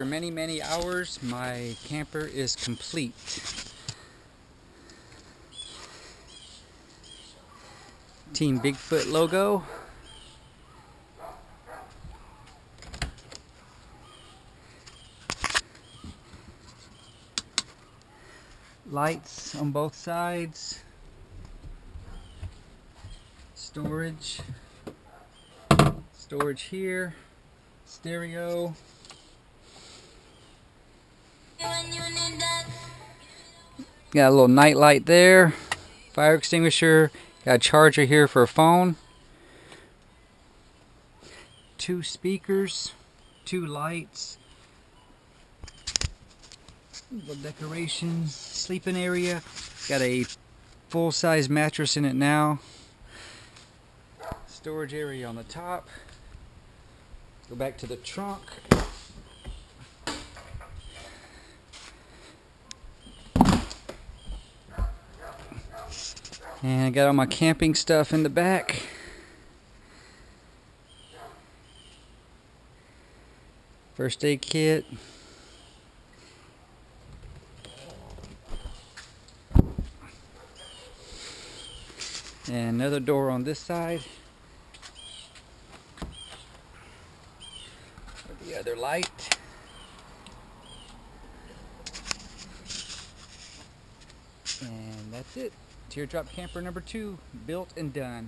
After many, many hours, my camper is complete. Team Bigfoot logo. Lights on both sides. Storage. Storage here. Stereo. Got a little night light there. Fire extinguisher. Got a charger here for a phone. Two speakers. Two lights. Little decoration. Sleeping area. Got a full-size mattress in it now. Storage area on the top. Go back to the trunk. And I got all my camping stuff in the back. First aid kit. And another door on this side. The other light. And that's it. Teardrop camper number two, built and done.